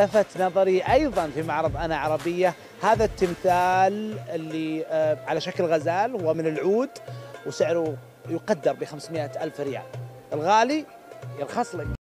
لفت نظري أيضا في معرض أنا عربية. هذا التمثال اللي آه، على شكل غزال هو من العود وسعره يقدر ب 500 ألف ريال. الغالي يرخص لك.